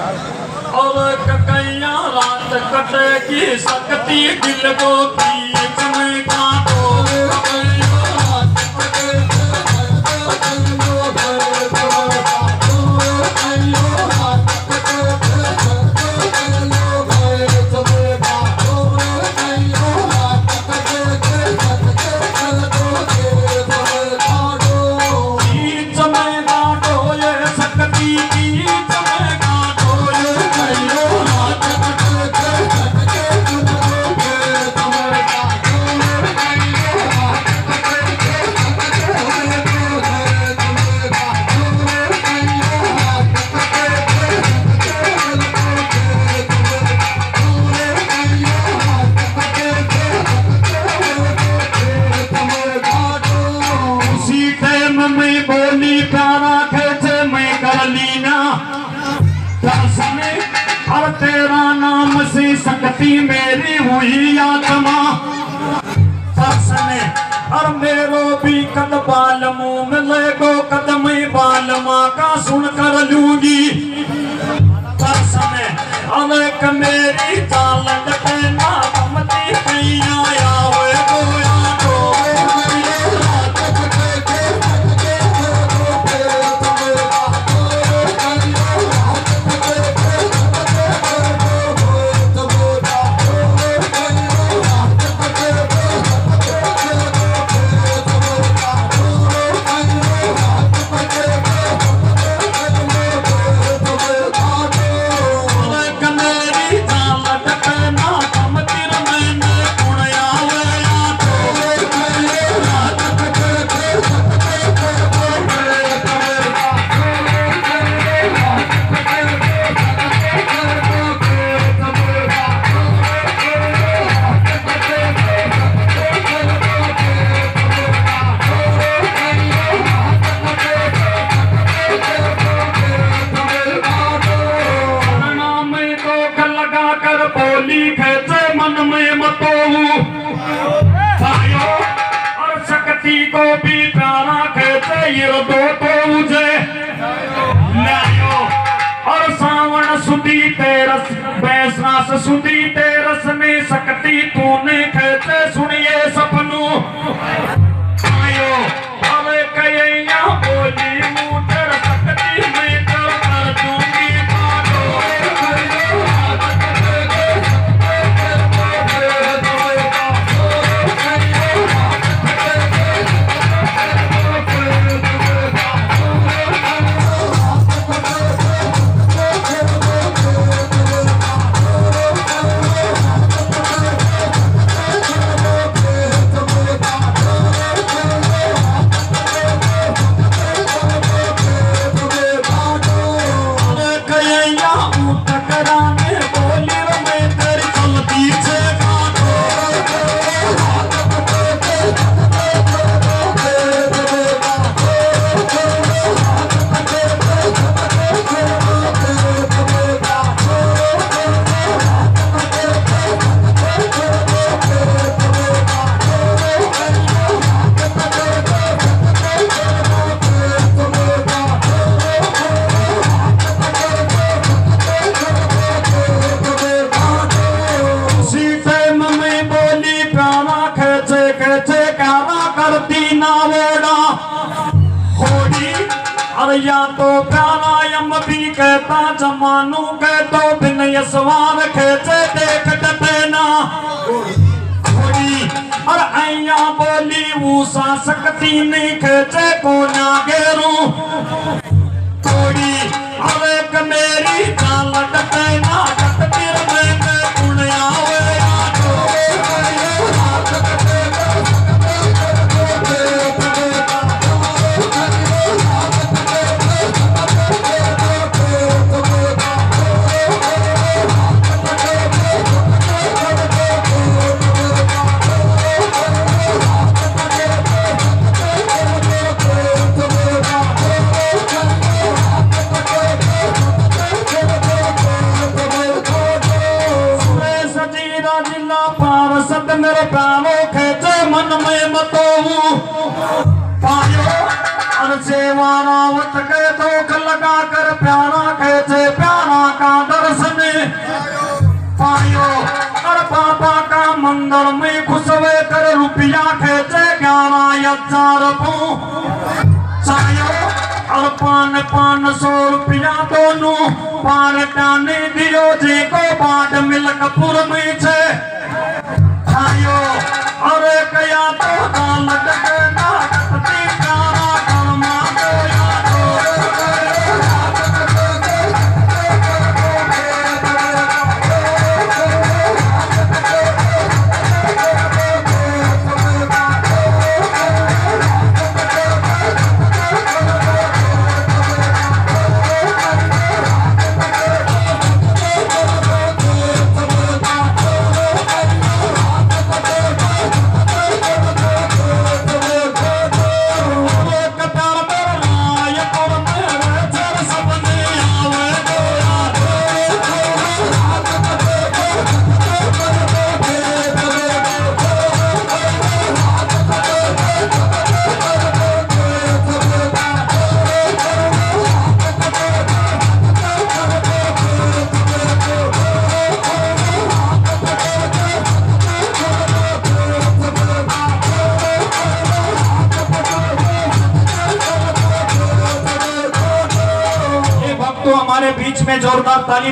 और ककैया रात कटे की सकती दिल को बीच कर लूँगी दर्शन अब एक मेरी बैसास सुधी तेरस में सकती तूने कहते सुनिए सपनू खेचे कारा करती ना वोड़ा होड़ी अरे या तो प्यारा यम भी कहता, जमानू कह तो बिन सवार खेचे देख डटे ना। होड़ी और ऐया बोली ऊसा सकती नहीं खेचे को ना गेरू अब एक मेरी चाल डटे ना। पायो वत के कर प्यारा का दर्शन पायो। का में कर ग्यारह हज़ार चायो पान पान सौ दोनों, पार टाने दियो, जी को बाट मिलकपुर में छे। बीच में जोरदार ताली